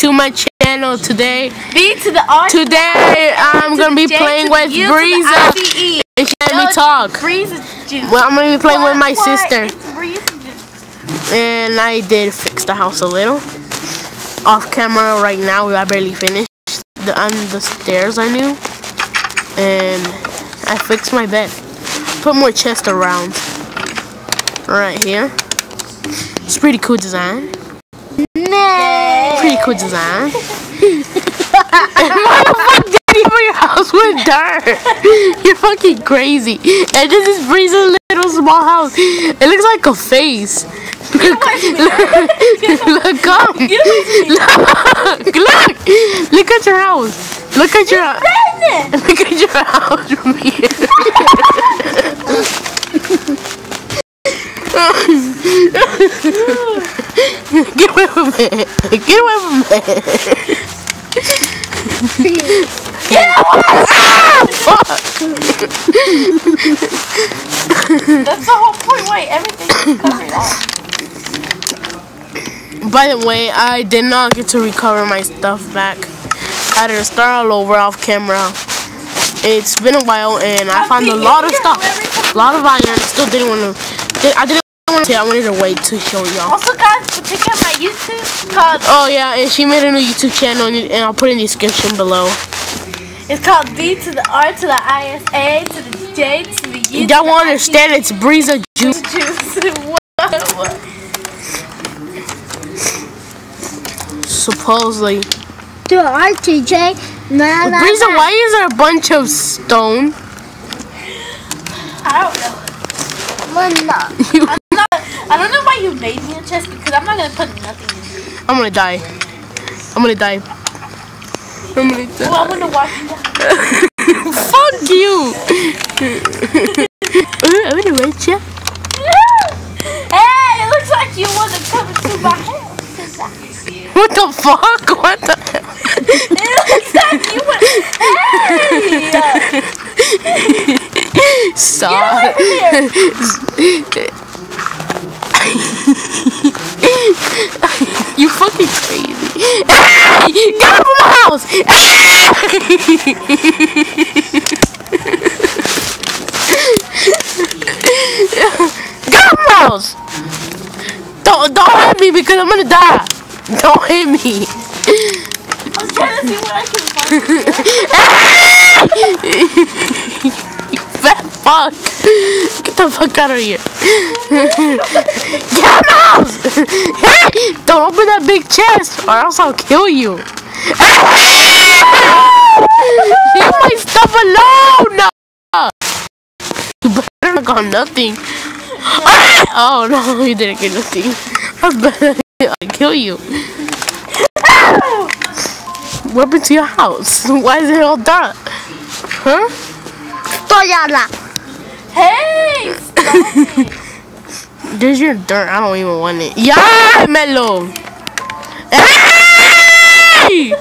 to my channel today. B to the R. Today I'm gonna be J playing with U Breeza and she let me talk. Juice. Well, I'm gonna be playing with my sister, It's Breeze juice. and I did fix the house a little. Off camera right now, I barely finished the on the stairs I knew, and I fixed my bed. Put more chest around right here. It's pretty cool design. Cool design. Why the fuck did you your house with dirt? You're fucking crazy. And this is Breeze's little small house. It looks like a face. Look, look, come. Look, look. Look at your house. Look at your Look at your house from here. Get away from me. Get away from me. That's the whole point. Why everything's covered up. By the way, I did not get to recover my stuff back. I had to start all over off camera. It's been a while and I found a lot of stuff. A lot of iron. Still didn't want to. I didn't. I wanted to wait to show y'all. Also, guys, check out my YouTube called Oh yeah, and she made a new YouTube channel and and I'll put it in the description below. it's called B to the R to the I S A to the J to the U. Y'all won't understand it's Breeza Juice. Juice. What? What? Supposedly. To RTJ, na na Breeza, na. why is there a bunch of stone? I don't know. Wala. You- not, I don't know why you made me a chest because I'm not gonna put nothing in it. I'm gonna die. I'm gonna die. I'm gonna die. Well, I'm gonna watch you die. Fuck you! I'm gonna wait ya. Hey, it looks like you want to come into my house. What the fuck? What the hell? It looks like you want. Hey! Stop. You fucking crazy. Get out of my house! Get out of my house! Don't, don't hit me because I'm gonna die. Don't hit me. I'm trying to see what I can find. Fuck. Get the fuck out of here. Get out don't open that big chest or else I'll kill you. Leave my stuff alone. You better not got nothing. Oh no, you didn't get nothing. I better I'll kill you. What happened to your house? Why is it all dark? Huh? Toyala. Hey! There's your dirt. I don't even want it. Yeah, Melo. Hey!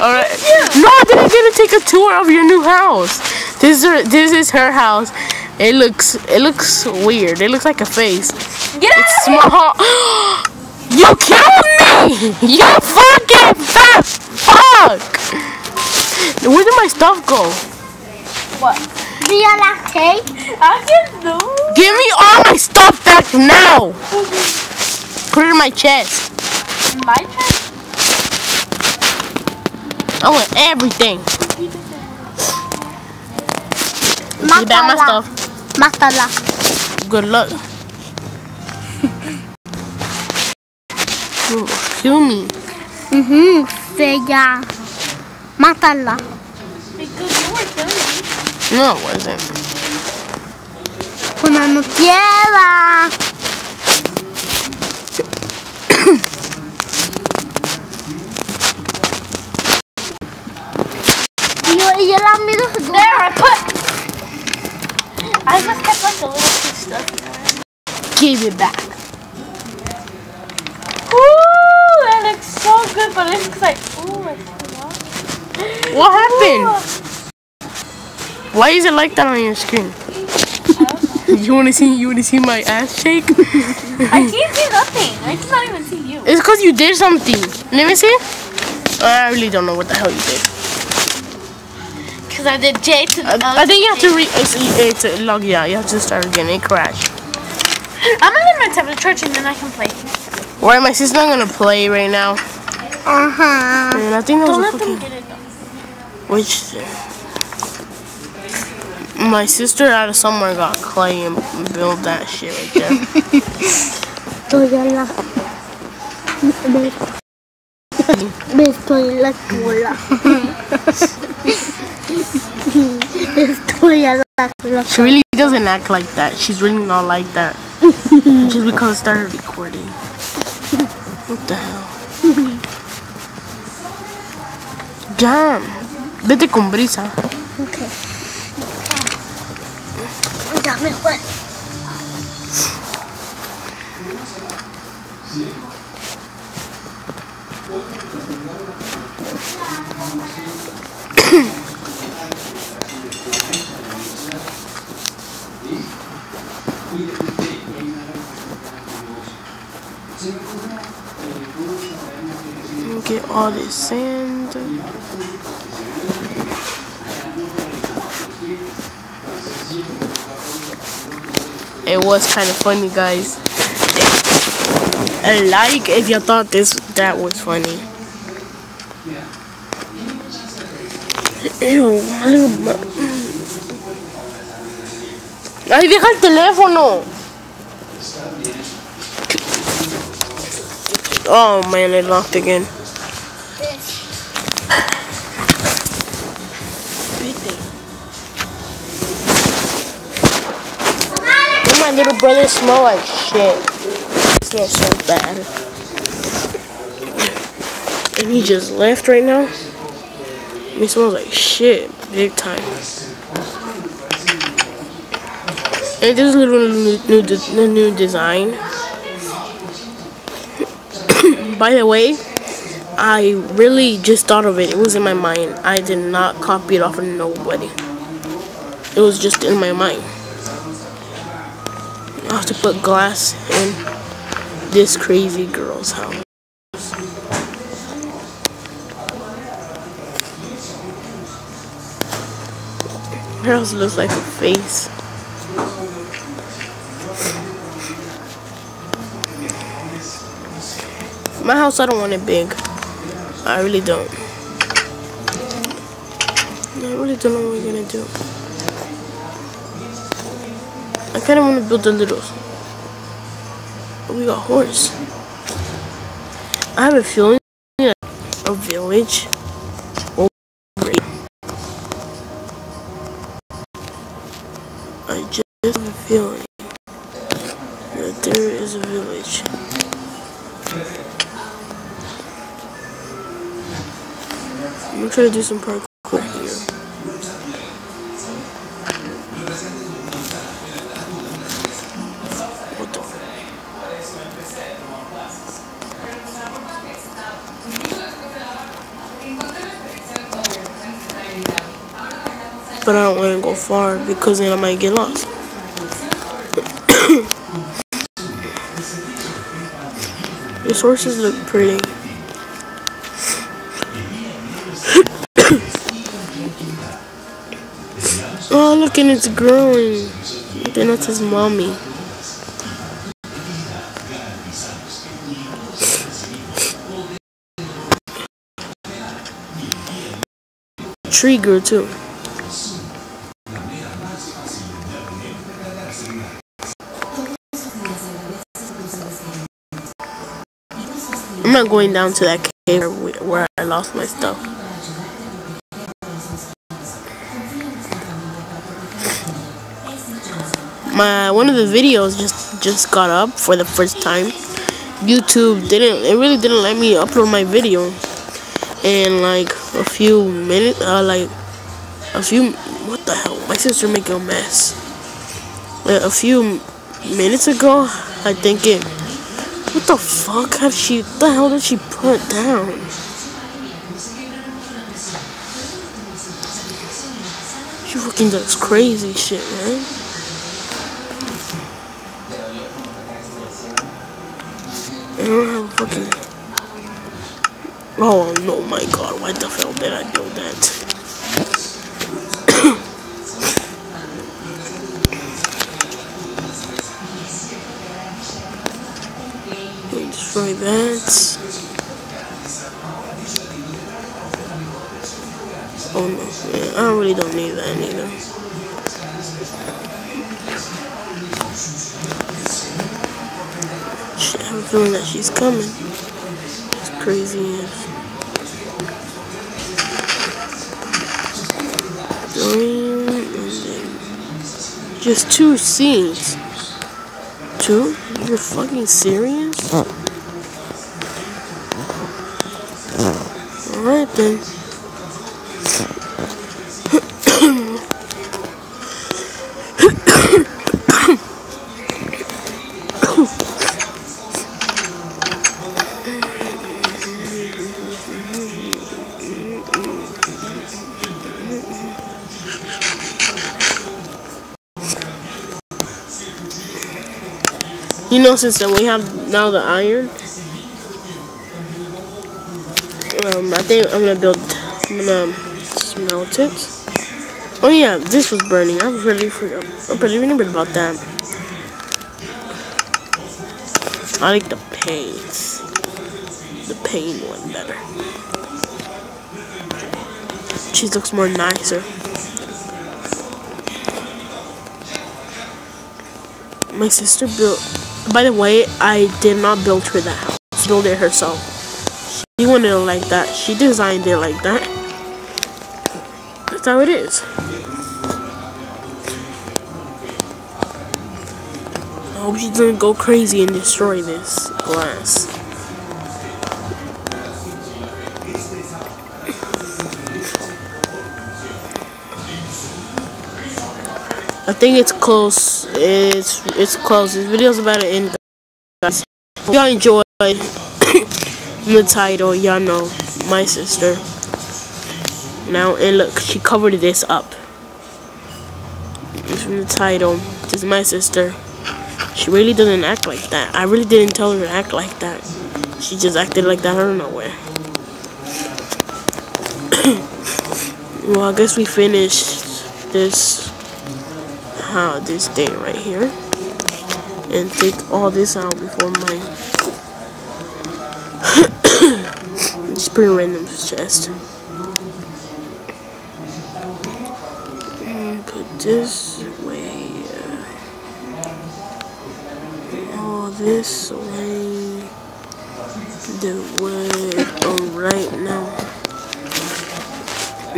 All right. No, I didn't get to take a tour of your new house. This is her, this is her house. It looks it looks weird. It looks like a face. Get out It's small. You killed me! You fucking fat fuck! Where did my stuff go? What? Viola cake. I can do. Give me all my stuff back now! Put it in my chest. My chest? I want everything. Give back my stuff. Matala. Good luck. Ooh, Kill me. Mhm. Fea. Matala. Because you were killing me. No, it wasn't. Una no quiera. Y yo, y yo la miro su There, I put. I just kept like a little bit of stuff in there. Give it back. Ooh, that looks so good, but it's like, ooh, it's What happened? Why is it like that on your screen? You wanna see you wanna see my ass shake? I can't see nothing. I I cannot even see you. It's because you did something. Let me see. I really don't know what the hell you did. Because I did J to the I, I think you have to re. It's, it's a log. Yeah, you have to start again. It crashed. I'm gonna get my tablet charged and then I can play. Why my sister's not gonna play right now. Uh huh. And I think that Don't was let a them fucking. get it though. Which. My sister out of somewhere got clay and built that shit right there. Estoy a la. Me, me estoy la cola. La cola. she really doesn't act like that. She's really not like that. Just because I started recording. What the hell? Jam. Vete con brisa. Okay. Get all this sand. It was kind of funny, guys. A like if you thought this that was funny. Ew, my Ay, deja el teléfono. Oh man, it locked again. Oh, my little brother smell like shit. It smells so bad. And he just left right now. He smells like shit, big time. And this is a little new, new, new design. By the way, I really just thought of it. It was in my mind. I did not copy it off of nobody. It was just in my mind. I have to put glass in this crazy girl's house. Her house looks like a face. My house, I don't want it big. I really don't. I really don't know what we're gonna do. I kind of want to build a little. We got horse. I have a feeling a village will. I just have a feeling that there is a village. I'm gonna try to do some parkour here. But I don't want to go far because then I might get lost. These horses look pretty. Oh, look, and it's growing. Then that's his mommy. Tree grew too. I'm not going down to that cave where, where I lost my stuff. My one of the videos just just got up for the first time. YouTube didn't it really didn't let me upload my video. In like a few minutes uh like a few what the hell? My sister making a mess. A few minutes ago I think it what the fuck have she the hell did she put down? She fucking does crazy shit man don't have fucking. Oh no, my god! Why the hell did I do that? Destroy that. Oh no, yeah, I really don't need that either. Feeling that she's coming. It's crazy as. Three, and then just two scenes. Two? You're fucking serious? Uh. Alright then. You know, since uh, we have now the iron, um, I think I'm gonna build, I'm gonna smelt it. Oh yeah, this was burning. I really forgot. I really remembered about that. I like the paints. The paint one better. She looks more nicer. My sister built. By the way, I did not build her that house. She built it herself. She wanted it like that. She designed it like that. That's how it is. I hope she doesn't go crazy and destroy this glass. I think it's close. It's it's close. This video's about to end, guys. Y'all enjoy the title. Y'all know my sister. Now and look, she covered this up. From the title. This is my sister. She really doesn't act like that. I really didn't tell her to act like that. She just acted like that out of nowhere. well, I guess we finished this this day right here. And take all this out before my just pretty random chest put this way uh, all this way. The way oh right now.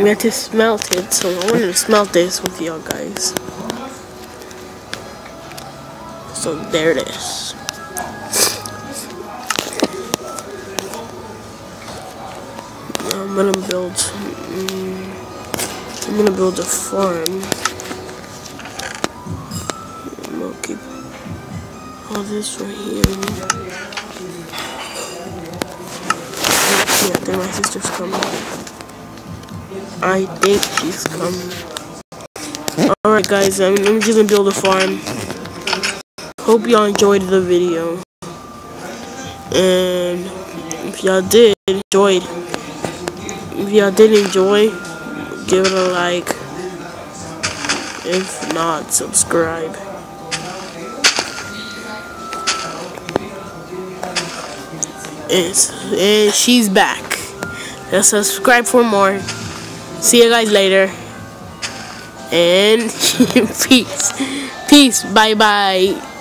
We have to smelt it so I wanted to smelt this with y'all guys so there it is. I'm gonna build. Um, I'm gonna build a farm. Gonna keep all this right here. Yeah, I think my sister's coming. I think she's coming. Alright guys, I'm, I'm just gonna build a farm. Hope y'all enjoyed the video. And if y'all did enjoy, if y'all did enjoy, give it a like. If not, subscribe. And, and she's back. Subscribe for more. See you guys later. And peace. Peace. Bye bye.